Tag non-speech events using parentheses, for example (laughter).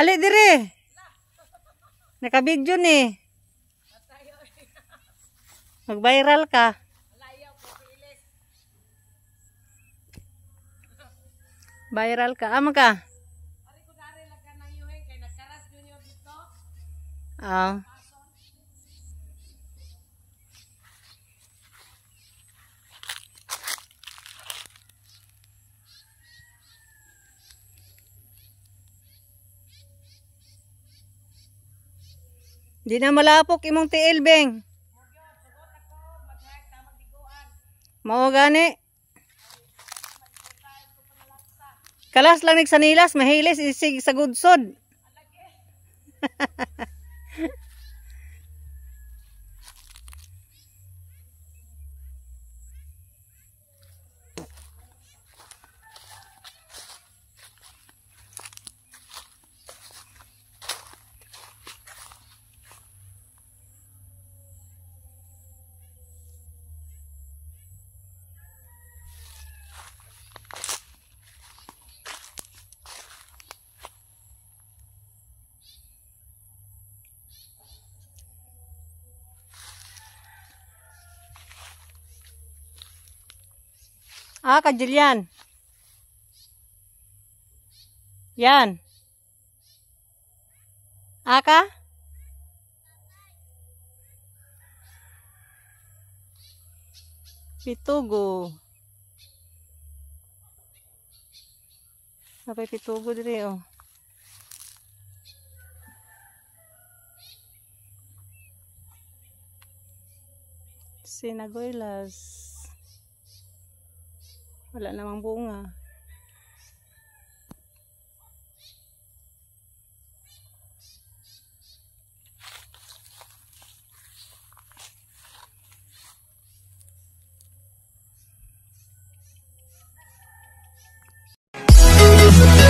Ali dire. Naka-video ni. Mag-viral ka. Viral ka. Ama ka? Ah. Di na malapok imong tiil, Beng. Mao gani. Kalas lang nig sanilas, mahilis isig sa gudsod. (laughs) Ah, kajilyan. Yan. Aka? Pitugo. Napay pitugo dire oh. Sinagoylas. Wala namang bunga. We'll